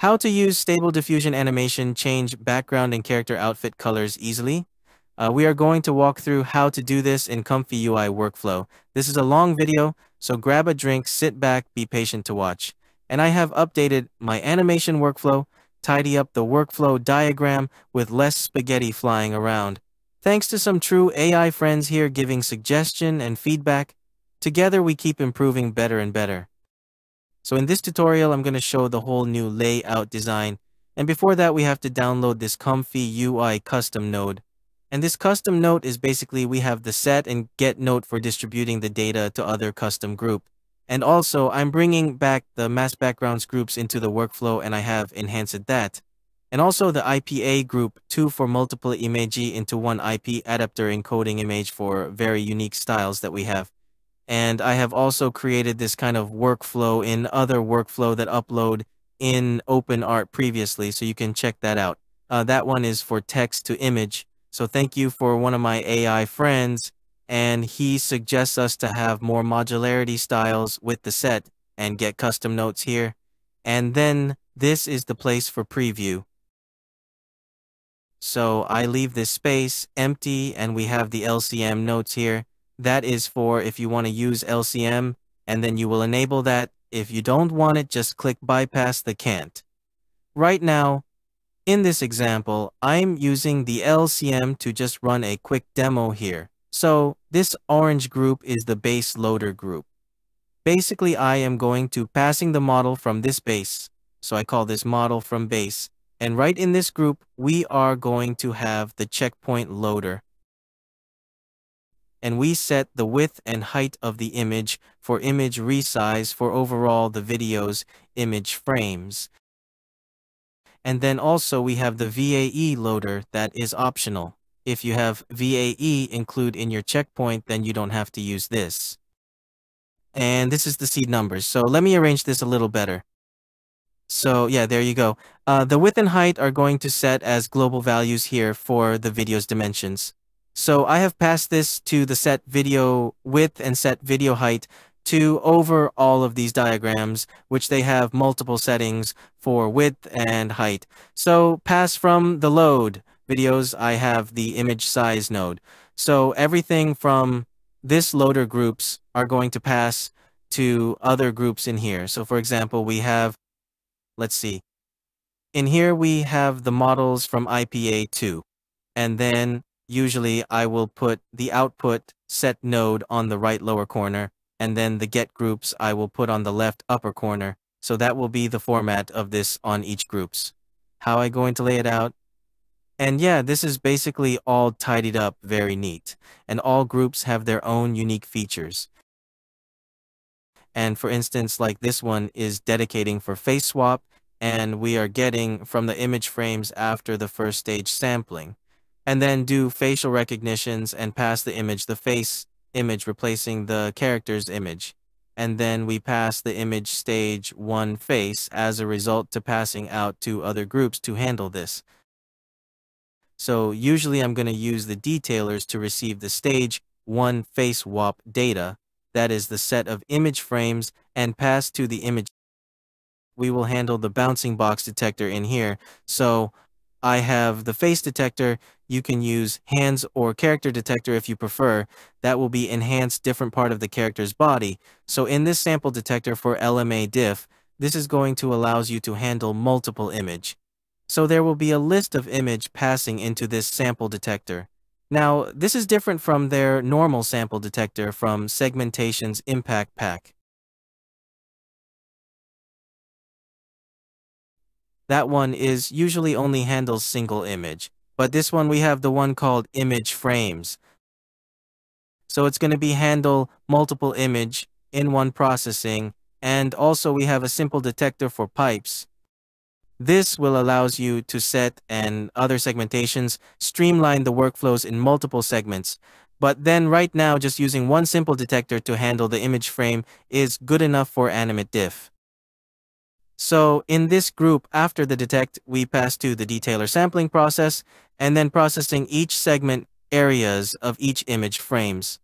How to use Stable Diffusion animation change background and character outfit colors easily. Uh, we are going to walk through how to do this in Comfy UI workflow. This is a long video, so grab a drink, sit back, be patient to watch. And I have updated my animation workflow, tidy up the workflow diagram with less spaghetti flying around. Thanks to some true AI friends here giving suggestion and feedback, together we keep improving better and better. So in this tutorial, I'm going to show the whole new layout design. And before that, we have to download this Comfy UI custom node. And this custom node is basically we have the set and get node for distributing the data to other custom group. And also, I'm bringing back the mass backgrounds groups into the workflow and I have enhanced that. And also the IPA group, two for multiple emoji into one IP adapter encoding image for very unique styles that we have. And I have also created this kind of workflow in other workflow that upload in OpenArt previously, so you can check that out. Uh, that one is for text to image. So thank you for one of my AI friends, and he suggests us to have more modularity styles with the set and get custom notes here. And then this is the place for preview. So I leave this space empty and we have the LCM notes here. That is for if you want to use LCM, and then you will enable that. If you don't want it, just click bypass the can't. Right now, in this example, I'm using the LCM to just run a quick demo here. So this orange group is the base loader group. Basically, I am going to passing the model from this base. So I call this model from base. And right in this group, we are going to have the checkpoint loader and we set the width and height of the image for image resize for overall the video's image frames. And then also we have the VAE loader that is optional. If you have VAE include in your checkpoint, then you don't have to use this. And this is the seed numbers. So let me arrange this a little better. So yeah, there you go. Uh, the width and height are going to set as global values here for the video's dimensions. So I have passed this to the set video width and set video height to over all of these diagrams, which they have multiple settings for width and height. So pass from the load videos, I have the image size node. So everything from this loader groups are going to pass to other groups in here. So for example, we have, let's see, in here we have the models from IPA2. And then usually I will put the output set node on the right lower corner, and then the get groups I will put on the left upper corner. So that will be the format of this on each groups. How I going to lay it out? And yeah, this is basically all tidied up very neat, and all groups have their own unique features. And for instance, like this one is dedicating for face swap, and we are getting from the image frames after the first stage sampling and then do facial recognitions and pass the image, the face image replacing the character's image. And then we pass the image stage one face as a result to passing out to other groups to handle this. So usually I'm going to use the detailers to receive the stage one face swap data, that is the set of image frames, and pass to the image. We will handle the bounding box detector in here. So I have the face detector. You can use hands or character detector if you prefer. That will be enhanced different part of the character's body. So in this sample detector for Animate Diff, this is going to allows you to handle multiple image. So there will be a list of image passing into this sample detector. Now, this is different from their normal sample detector from Segmentation's Impact Pack. That one is usually only handles single image. But this one, we have the one called image frames. So it's going to be handle multiple image in one processing. And also we have a simple detector for pipes. This will allows you to set and other segmentations, streamline the workflows in multiple segments. But then right now, just using one simple detector to handle the image frame is good enough for Animate Diff. So in this group, after the detect, we pass to the detailer sampling process and then processing each segment areas of each image frames.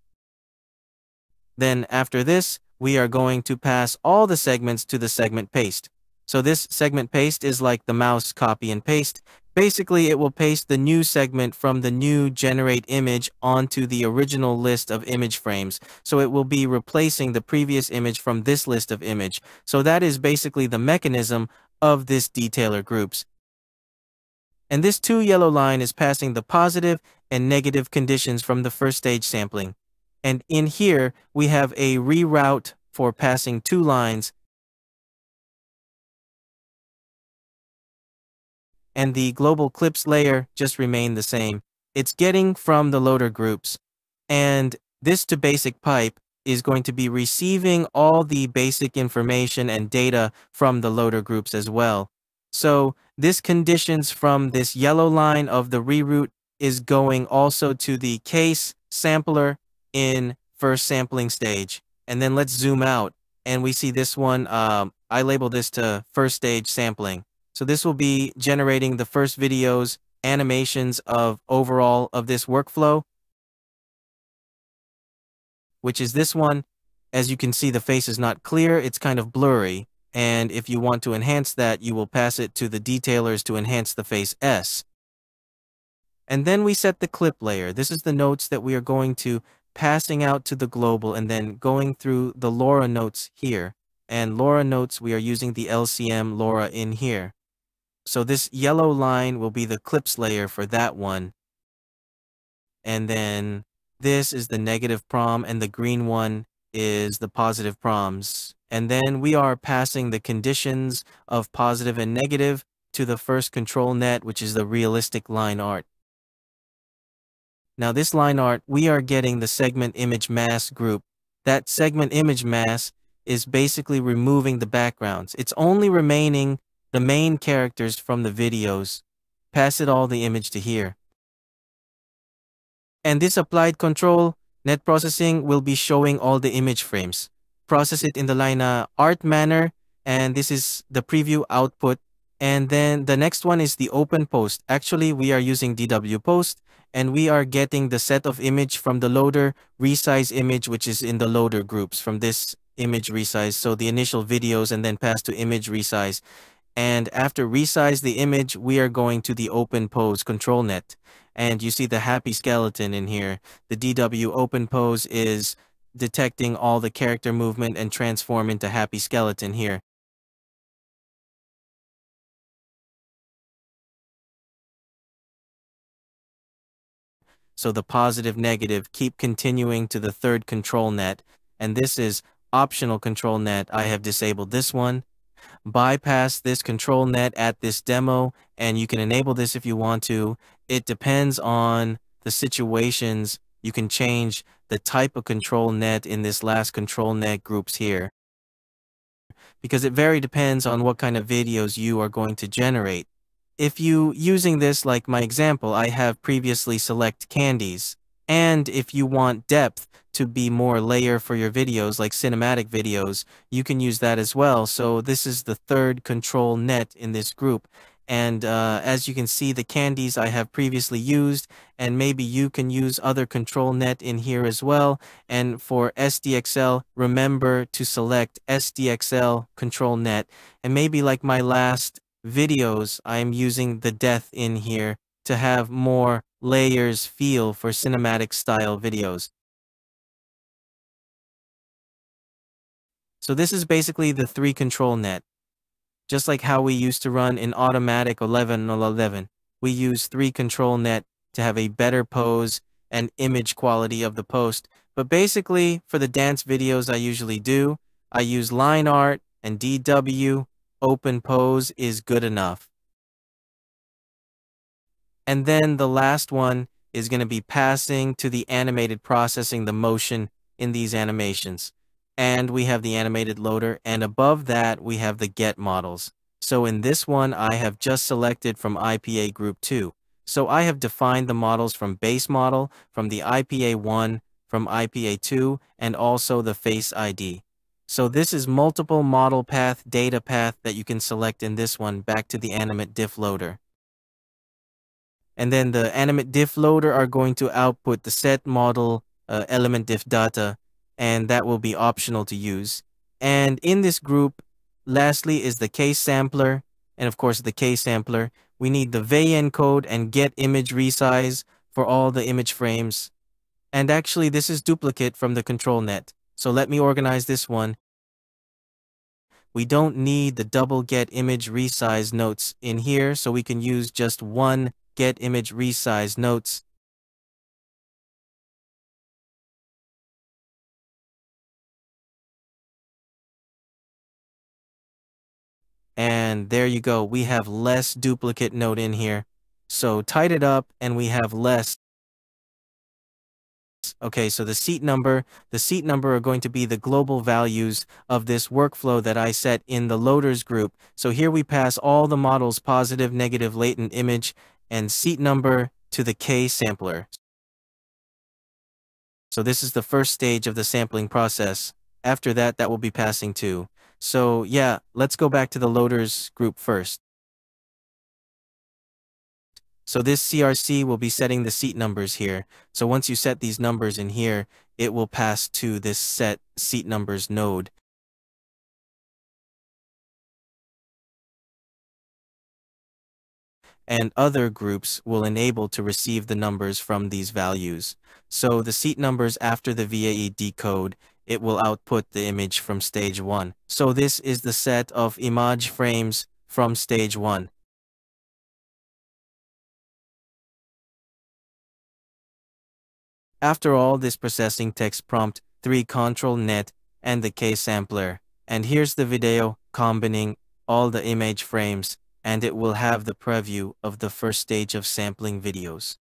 Then after this, we are going to pass all the segments to the segment paste. So this segment paste is like the mouse copy and paste. Basically, it will paste the new segment from the new generate image onto the original list of image frames. So it will be replacing the previous image from this list of image. So that is basically the mechanism of this detailer groups. And this two yellow line is passing the positive and negative conditions from the first stage sampling. And in here, we have a reroute for passing two lines and the global clips layer just remain the same. It's getting from the loader groups. And this to basic pipe is going to be receiving all the basic information and data from the loader groups as well. So this conditions from this yellow line of the reroute is going also to the K sampler in first sampling stage. And then let's zoom out and we see this one, um, I label this to first stage sampling. So this will be generating the first videos, animations of overall of this workflow, which is this one. As you can see, the face is not clear. It's kind of blurry. And if you want to enhance that, you will pass it to the detailers to enhance the face S. And then we set the clip layer. This is the notes that we are going to passing out to the global and then going through the LoRa notes here. And LoRa notes, we are using the LCM LoRa in here. So this yellow line will be the clips layer for that one. And then this is the negative prom and the green one is the positive proms. And then we are passing the conditions of positive and negative to the first control net, which is the realistic line art. Now this line art, we are getting the segment image mask group. That segment image mask is basically removing the backgrounds. It's only remaining the main characters from the videos, pass it all the image to here. And this applied control, net processing will be showing all the image frames. Process it in the line uh, art manner, and this is the preview output. And then the next one is the open pose. Actually, we are using DW pose, and we are getting the set of image from the loader, resize image, which is in the loader groups from this image resize. So the initial videos and then pass to image resize. And after resize the image, we are going to the open pose control net. And you see the happy skeleton in here. The DW open pose is detecting all the character movement and transform into happy skeleton here. So the positive negative keep continuing to the third control net. And this is optional control net. I have disabled this one bypass this control net at this demo, and you can enable this if you want to. It depends on the situations. You can change the type of control net in this last control net groups here because it very depends on what kind of videos you are going to generate. If you using this like my example, I have previously select candies. And if you want depth, to be more layer for your videos like cinematic videos, you can use that as well. So this is the third control net in this group. And uh, as you can see, the candies I have previously used, and maybe you can use other control net in here as well. And for SDXL, remember to select SDXL control net. And maybe like my last videos, I'm using the depth in here to have more layers feel for cinematic style videos. So this is basically the three control net. Just like how we used to run in automatic 11 or 11, we use three control net to have a better pose and image quality of the post. But basically, for the dance videos I usually do, I use line art and DW, open pose is good enough. And then the last one is going to be passing to the animate diff processing the motion in these animations and we have the animate diff loader, and above that, we have the get models. So in this one, I have just selected from IPA group 2. So I have defined the models from base model, from the IPA1, from IPA2, and also the face ID. So this is multiple model path, data path that you can select in this one back to the animate diff loader. And then the animate diff loader are going to output the set model uh, animate diff data and that will be optional to use. And in this group, lastly is the K sampler, and of course the K sampler. We need the VE encode and get image resize for all the image frames. And actually this is duplicate from the control net. So let me organize this one. We don't need the double get image resize notes in here, so we can use just one get image resize notes. And there you go, we have less duplicate note in here. So tight it up and we have less Okay, so the seed number, the seed number are going to be the global values of this workflow that I set in the loaders group. So here we pass all the models positive, negative, latent image, and seed number to the K sampler. So this is the first stage of the sampling process. After that, that will be passing to. So yeah, let's go back to the loaders group first. So this CRC will be setting the seed numbers here. So once you set these numbers in here, it will pass to this set seed numbers node. And other groups will enable to receive the numbers from these values. So the seed numbers after the VAE decode, it will output the image from stage 1. So this is the set of image frames from stage 1. After all this processing text prompt, 3 control net, and the K sampler. And here's the video combining all the image frames, and it will have the preview of the first stage of sampling videos.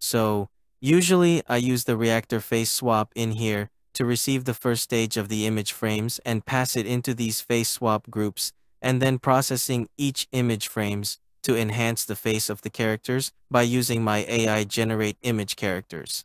So, usually I use the reactor face swap in here to receive the first stage of the image frames and pass it into these face swap groups and then processing each image frames to enhance the face of the characters by using my AI generate image characters.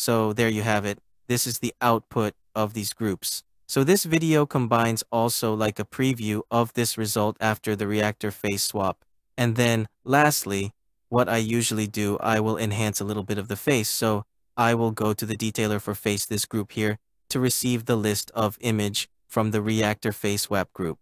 So there you have it. This is the output of these groups. So this video combines also like a preview of this result after the reactor face swap. And then lastly, what I usually do, I will enhance a little bit of the face. So I will go to the detailer for face this group here to receive the list of image from the reactor face swap group.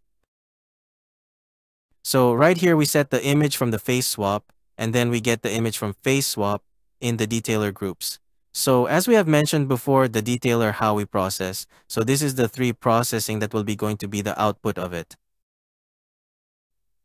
So right here we set the image from the face swap and then we get the image from face swap in the detailer groups. So as we have mentioned before, the detailer how we process. So this is the three processing that will be going to be the output of it.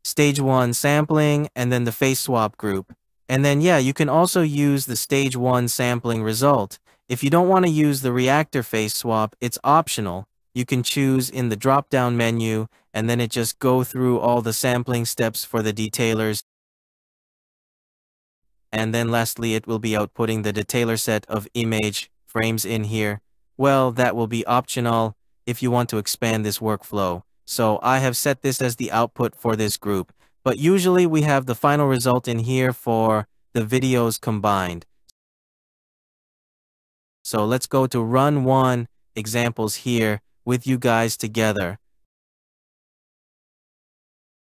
Stage one sampling and then the face swap group. And then yeah, you can also use the stage one sampling result if you don't want to use the reactor face swap, it's optional. You can choose in the drop-down menu, and then it just go through all the sampling steps for the detailers. And then lastly, it will be outputting the detailer set of image frames in here. Well, that will be optional if you want to expand this workflow. So I have set this as the output for this group. But usually we have the final result in here for the videos combined. So let's go to run one examples here with you guys together.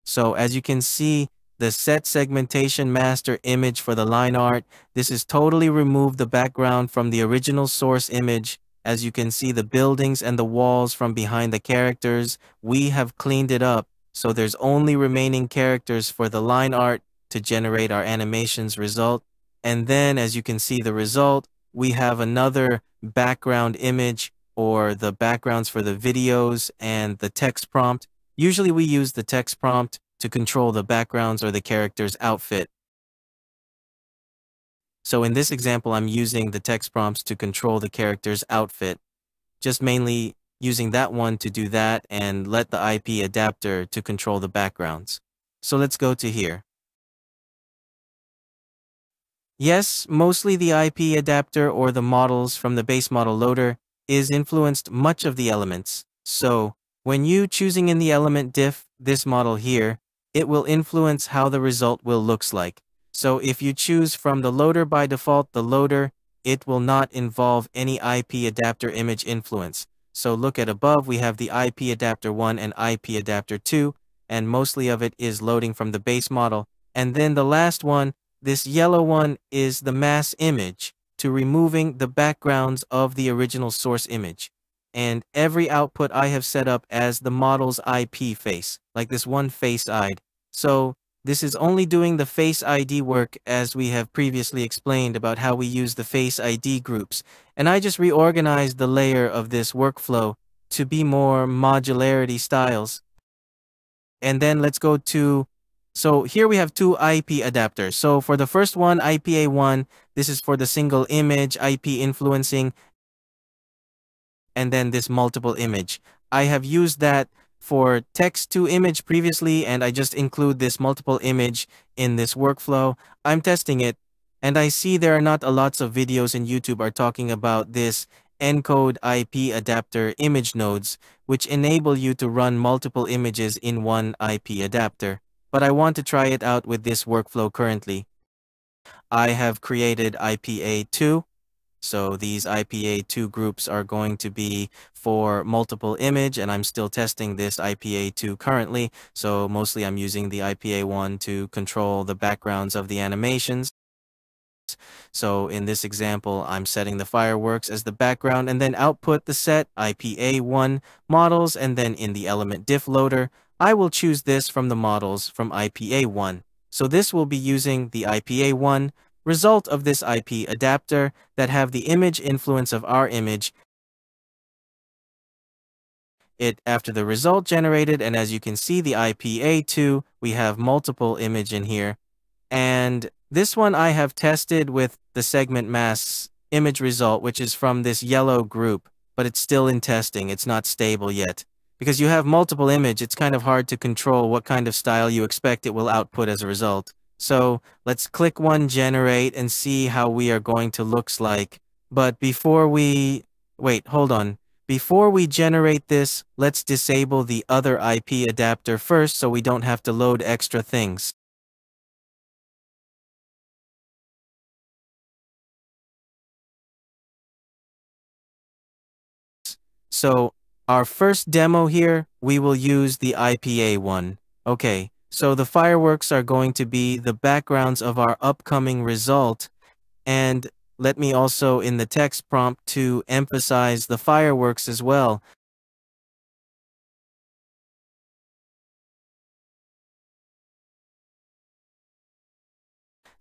So as you can see, the set segmentation master image for the line art, this is totally removed the background from the original source image. As you can see the buildings and the walls from behind the characters, we have cleaned it up. So there's only remaining characters for the line art to generate our animations result. And then as you can see the result, we have another background image or the backgrounds for the videos and the text prompt. Usually we use the text prompt to control the backgrounds or the character's outfit. So in this example, I'm using the text prompts to control the character's outfit. Just mainly using that one to do that and let the IP adapter to control the backgrounds. So let's go to here. Yes, mostly the IP adapter or the models from the base model loader is influenced much of the elements. So, when you choosing in the animate diff, this model here, it will influence how the result will looks like. So if you choose from the loader by default, the loader, it will not involve any IP adapter image influence. So look at above, we have the IP adapter 1 and IP adapter 2, and mostly of it is loading from the base model. And then the last one, this yellow one is the mask image to removing the backgrounds of the original source image. And every output I have set up as the model's IP face, like this one face ID. So this is only doing the face ID work as we have previously explained about how we use the face ID groups. And I just reorganized the layer of this workflow to be more modularity styles. And then let's go to so here we have two IP adapters. So for the first one, IPA1, this is for the single image, IP influencing, and then this multiple image. I have used that for text to image previously, and I just include this multiple image in this workflow. I'm testing it, and I see there are not a lots of videos in YouTube are talking about this encode IP adapter image nodes, which enable you to run multiple images in one IP adapter but I want to try it out with this workflow currently. I have created IPA2, so these IPA2 groups are going to be for multiple image, and I'm still testing this IPA2 currently, so mostly I'm using the IPA1 to control the backgrounds of the animations. So in this example, I'm setting the fireworks as the background and then output the set IPA1 models and then in the animate diff loader, I will choose this from the models from IPA1. So this will be using the IPA1 result of this IP adapter that have the image influence of our image it after the result generated and as you can see the IPA2 we have multiple image in here. And this one I have tested with the segment masks image result which is from this yellow group but it's still in testing. It's not stable yet. Because you have multiple image, it's kind of hard to control what kind of style you expect it will output as a result. So let's click one generate and see how we are going to looks like. But before we, wait, hold on. Before we generate this, let's disable the other IP adapter first so we don't have to load extra things. So our first demo here, we will use the IPA one. Okay, so the fireworks are going to be the backgrounds of our upcoming result. And let me also in the text prompt to emphasize the fireworks as well.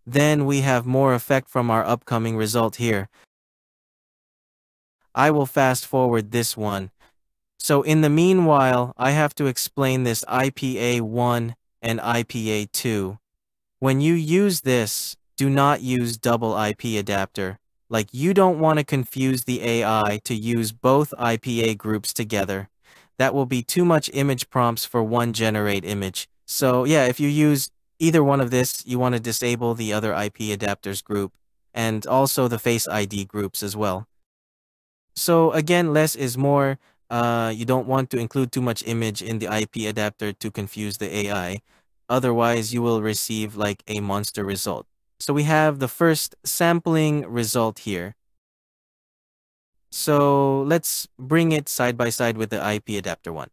Then we have more effect from our upcoming result here. I will fast forward this one. So in the meanwhile, I have to explain this IPA1 and IPA2. When you use this, do not use double IP adapter. Like you don't want to confuse the AI to use both IPA groups together. That will be too much image prompts for one generate image. So yeah, if you use either one of this, you want to disable the other IP adapters group and also the face ID groups as well. So again, less is more uh, you don't want to include too much image in the IP adapter to confuse the AI. Otherwise, you will receive like a monster result. So we have the first sampling result here. So let's bring it side by side with the IP adapter one.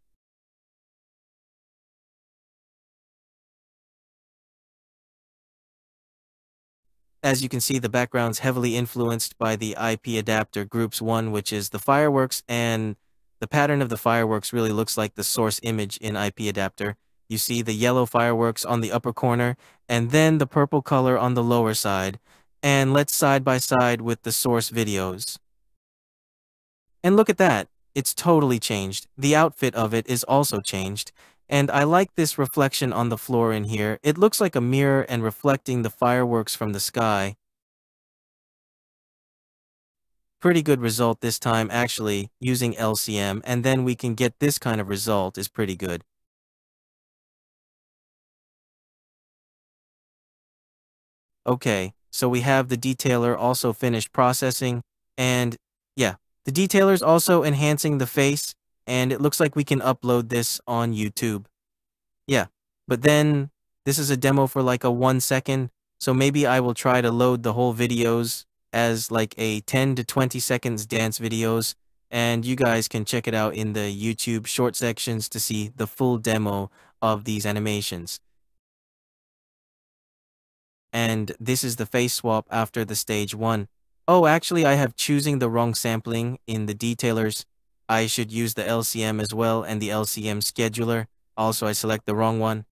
As you can see, the background's heavily influenced by the IP adapter groups one, which is the fireworks, and the pattern of the fireworks really looks like the source image in IP adapter. You see the yellow fireworks on the upper corner, and then the purple color on the lower side. And let's side by side with the source videos. And look at that. It's totally changed. The outfit of it is also changed. And I like this reflection on the floor in here. It looks like a mirror and reflecting the fireworks from the sky. Pretty good result this time actually using LCM and then we can get this kind of result is pretty good. Okay, so we have the detailer also finished processing and yeah, the detailer is also enhancing the face and it looks like we can upload this on YouTube. Yeah, but then this is a demo for like a one second, so maybe I will try to load the whole videos as like a 10 to 20 seconds dance videos and you guys can check it out in the YouTube short sections to see the full demo of these animations. And this is the face swap after the stage 1. Oh, actually I have choosing the wrong sampling in the detailers. I should use the LCM as well and the LCM scheduler. Also, I select the wrong one.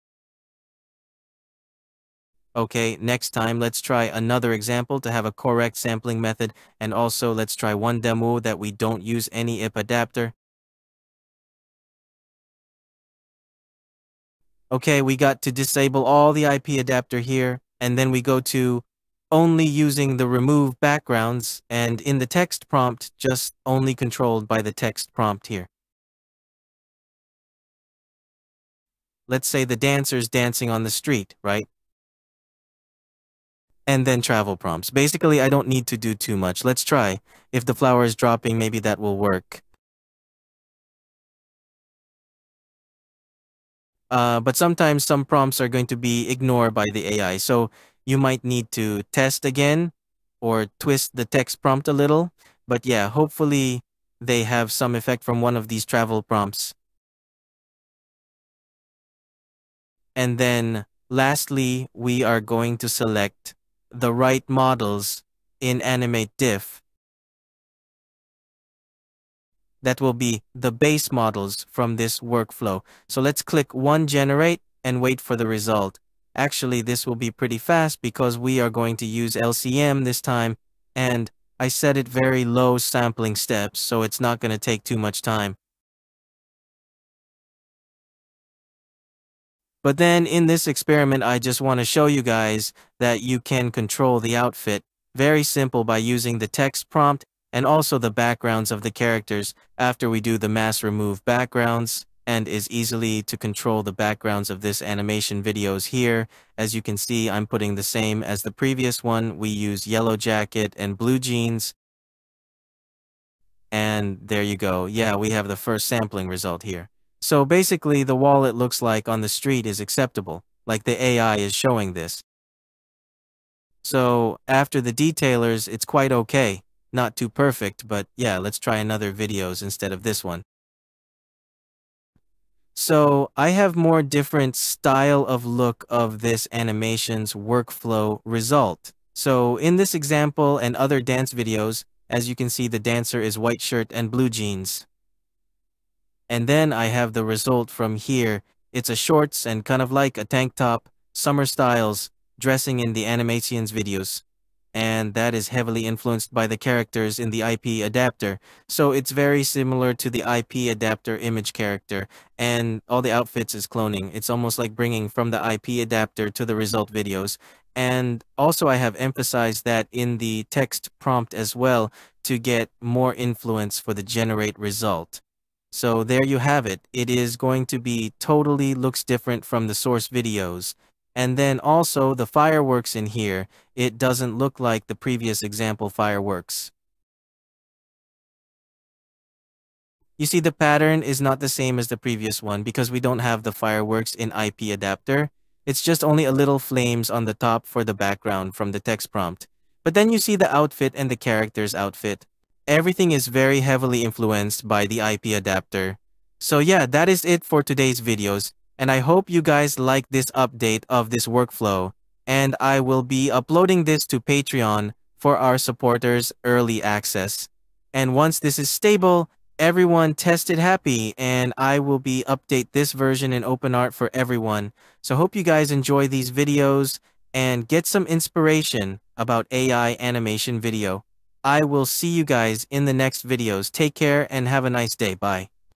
Okay, next time let's try another example to have a correct sampling method and also let's try one demo that we don't use any IP adapter. Okay, we got to disable all the IP adapter here and then we go to only using the remove backgrounds and in the text prompt just only controlled by the text prompt here. Let's say the dancer's dancing on the street, right? and then travel prompts. Basically, I don't need to do too much. Let's try. If the flower is dropping, maybe that will work. Uh, but sometimes some prompts are going to be ignored by the AI. So you might need to test again or twist the text prompt a little. But yeah, hopefully they have some effect from one of these travel prompts. And then lastly, we are going to select the right models in Animate Diff. That will be the base models from this workflow. So let's click one generate and wait for the result. Actually, this will be pretty fast because we are going to use LCM this time and I set it very low sampling steps, so it's not going to take too much time. But then in this experiment, I just want to show you guys that you can control the outfit very simple by using the text prompt and also the backgrounds of the characters after we do the mass remove backgrounds and is easily to control the backgrounds of this animation videos here. As you can see, I'm putting the same as the previous one. We use yellow jacket and blue jeans. And there you go. Yeah, we have the first sampling result here. So basically, the wall it looks like on the street is acceptable, like the AI is showing this. So after the detailers, it's quite okay. Not too perfect, but yeah, let's try another videos instead of this one. So I have more different style of look of this animation's workflow result. So in this example and other dance videos, as you can see the dancer is white shirt and blue jeans. And then I have the result from here. It's a shorts and kind of like a tank top, summer styles, dressing in the animations videos. And that is heavily influenced by the characters in the IP adapter. So it's very similar to the IP adapter image character. And all the outfits is cloning. It's almost like bringing from the IP adapter to the result videos. And also I have emphasized that in the text prompt as well to get more influence for the generate result. So there you have it. It is going to be totally looks different from the source videos. And then also the fireworks in here, it doesn't look like the previous example fireworks. You see the pattern is not the same as the previous one because we don't have the fireworks in IP adapter. It's just only a little flames on the top for the background from the text prompt. But then you see the outfit and the character's outfit everything is very heavily influenced by the IP adapter. So yeah, that is it for today's videos, and I hope you guys like this update of this workflow, and I will be uploading this to Patreon for our supporters early access. And once this is stable, everyone tested happy and I will be update this version in OpenArt for everyone. So hope you guys enjoy these videos and get some inspiration about AI animation video. I will see you guys in the next videos. Take care and have a nice day. Bye.